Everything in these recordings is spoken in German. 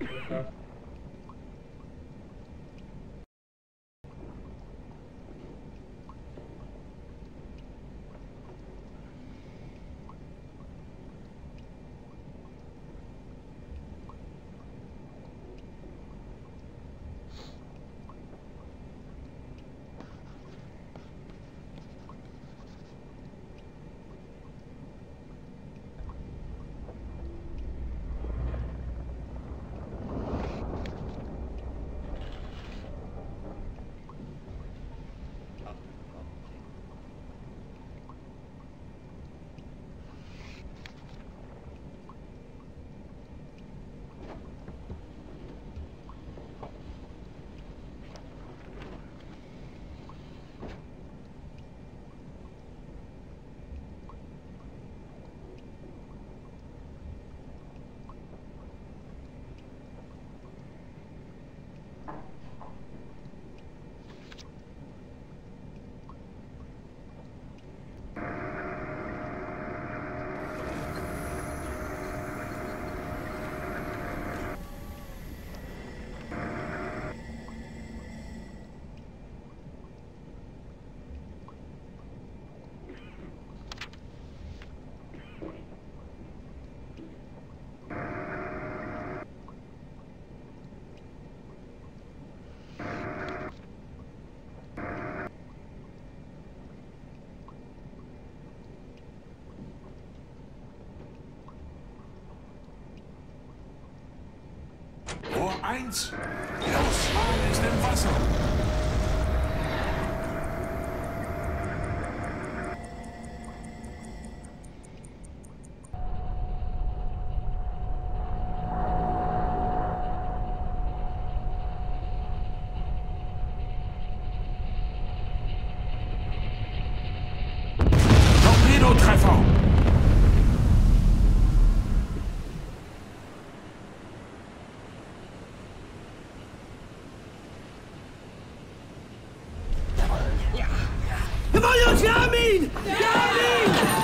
Yeah. Eins. Der Osman ist im Wasser. Come on, Yamin! Yamin!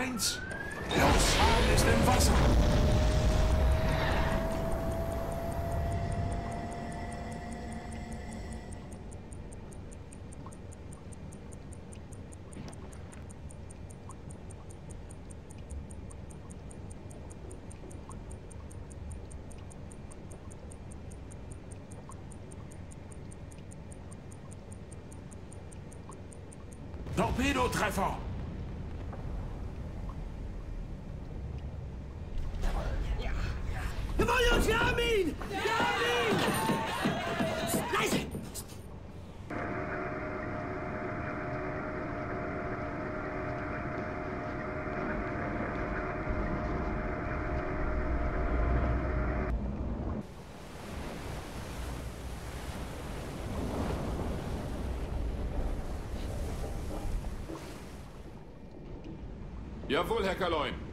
eins. Der Ozean ist im Wasser. Torpedotreffer! Jawohl, Herr Kaloin.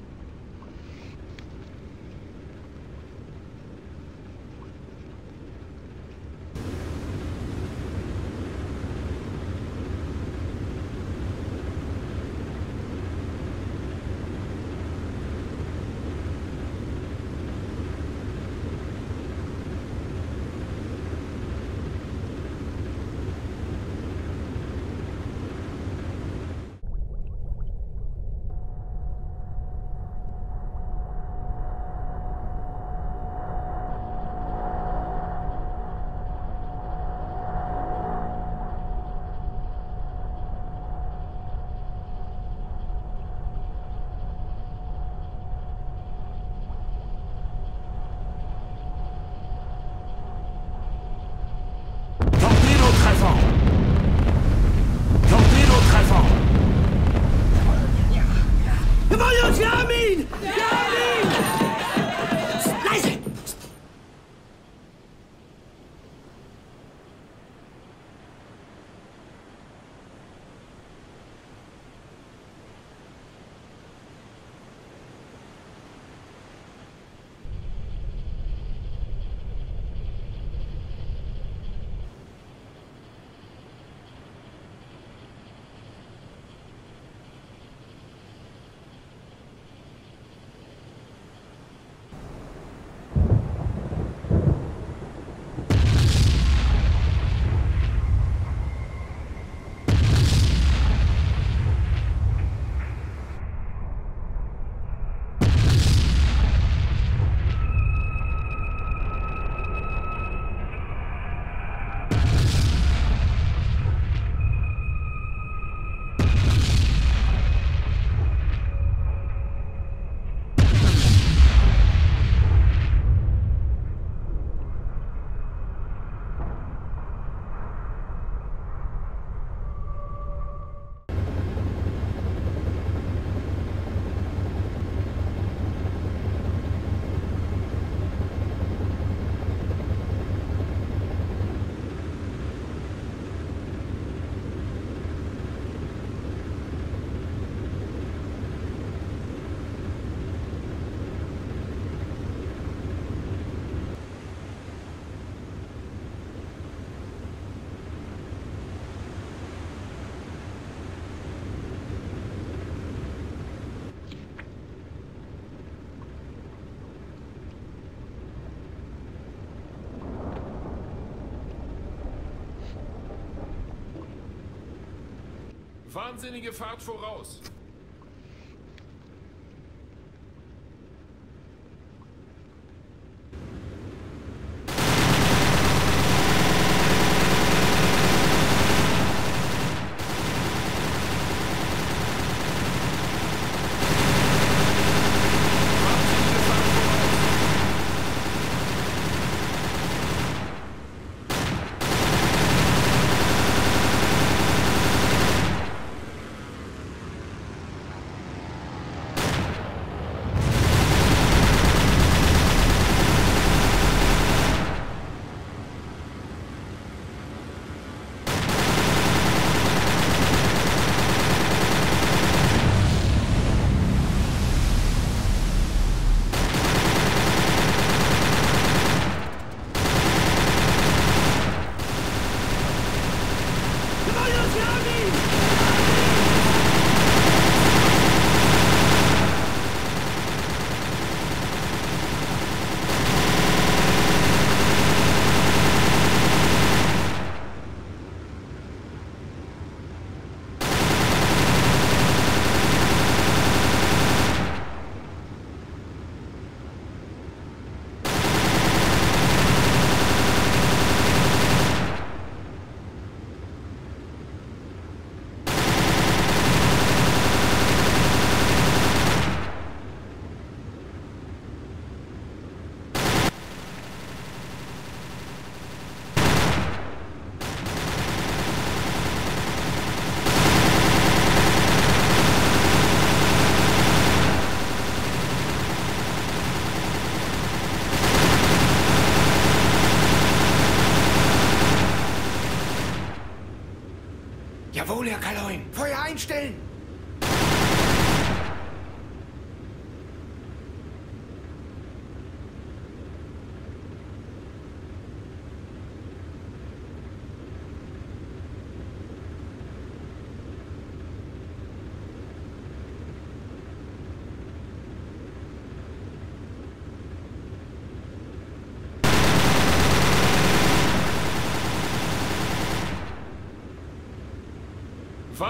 Wahnsinnige Fahrt voraus!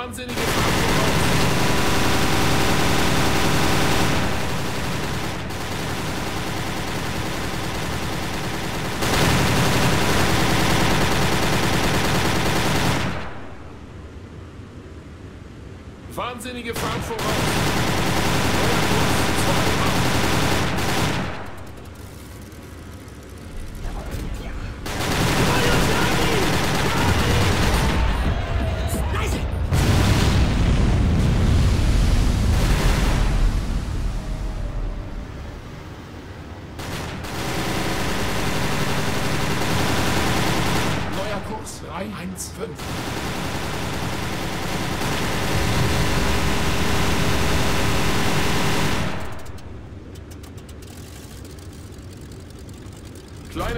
wahnsinnige Wahnsinnige Fahrt voraus.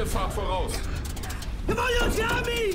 Fahrt voraus. Come on, you dummy!